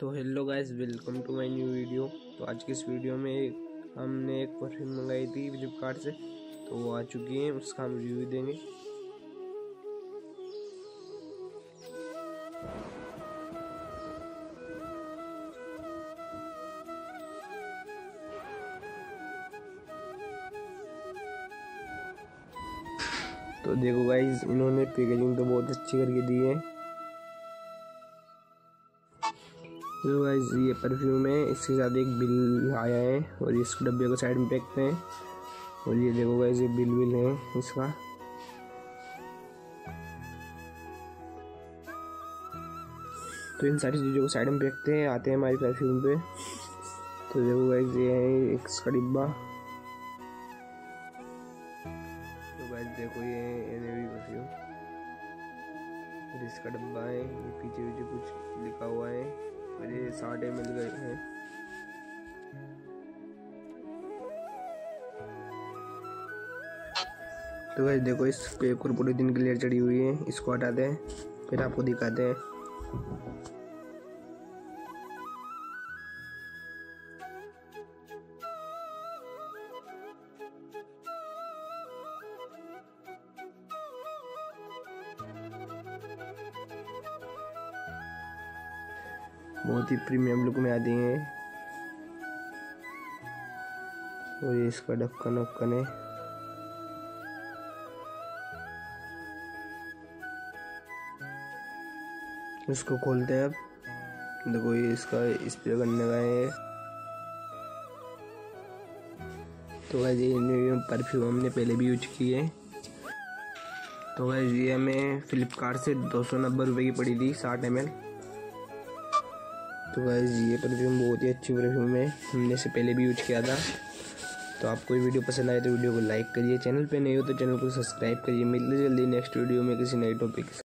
तो hello guys welcome to my new video तो आज की इस वीडियो में हमने एक परफ्यूम मंगाई थी फ्लिपकार्ट से। तो वो आ चुकी है, उसका हम रिव्यू देंगे। तो देखो गाइस इन्होंने पैकेजिंग तो बहुत अच्छी करके दी है। तो गाइस ये परफ्यूम है। इसके साथ एक बिल आया है और इस डब्बे को साइड में फेंकते हैं। और ये देखो गाइस ये बिल बिल है इसका। तो इन सारी चीज़ों को साइड में फेंकते हैं, आते हैं हमारी परफ्यूम पे। तो देखो गाइस ये है एक इसका डिब्बा। तो गाइस देखो ये एन परफ्यूम और इसका डब्बा है, ये पीछे पीछे कुछ लिखा हुआ है। मुझे साढ़े मिल गए हैं। तो भाई देखो, इस पेपर पूरे दिन के लिए चढ़ी हुई है, इसको हटाते हैं फिर आपको दिखाते हैं। बहुत ही प्रीमियम लुक में आती हैं। और ये इसका ढक्कन वक्कन है। इसको खोलते हैं अब। देखो ये इसका स्प्रे करने का है। तो वैसे ये परफ्यूम हमने पहले भी यूज़ की है। तो वैसे ये हमें फ्लिपकार्ट से दो सौ नब्बे रुपये की पड़ी थी, साठ एम एल तो गाइज़ ये परफ्यूम बहुत ही अच्छी परफ्यूम है। हमने इसे पहले भी यूज़ किया था। तो आपको ये वीडियो पसंद आए तो वीडियो को लाइक करिए। चैनल पे नहीं हो तो चैनल को सब्सक्राइब करिए। मिलते जल्दी नेक्स्ट वीडियो में किसी नए टॉपिक